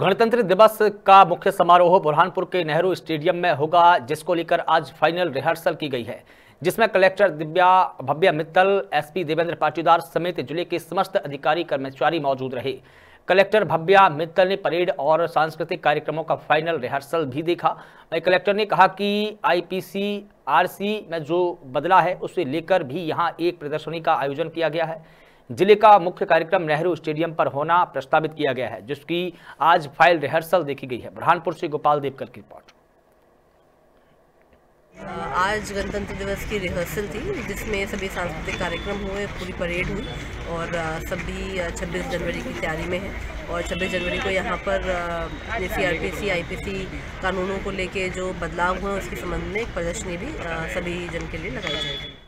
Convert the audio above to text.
गणतंत्र दिवस का मुख्य समारोह बुरहानपुर के नेहरू स्टेडियम में होगा, जिसको लेकर आज फाइनल रिहर्सल की गई है। जिसमें कलेक्टर दिव्या भव्या मित्तल, एसपी देवेंद्र पाटीदार समेत ज़िले के समस्त अधिकारी कर्मचारी मौजूद रहे। कलेक्टर भव्या मित्तल ने परेड और सांस्कृतिक कार्यक्रमों का फाइनल रिहर्सल भी देखा। कलेक्टर ने कहा कि आईपीसी, आरसी में जो बदला है, उसे लेकर भी यहाँ एक प्रदर्शनी का आयोजन किया गया है। ज़िले का मुख्य कार्यक्रम नेहरू स्टेडियम पर होना प्रस्तावित किया गया है, जिसकी आज फ़ाइल रिहर्सल देखी गई है। बुरहानपुर से गोपाल देवकर की रिपोर्ट। आज गणतंत्र दिवस की रिहर्सल थी, जिसमें सभी सांस्कृतिक कार्यक्रम हुए, पूरी परेड हुई और सभी 26 जनवरी की तैयारी में है और 26 जनवरी को यहाँ पर अपने C R P C I P C कानूनों को लेके जो बदलाव हुए उसके संबंध में प्रदर्शनी भी सभी जन के लिए लगाई जाएगी।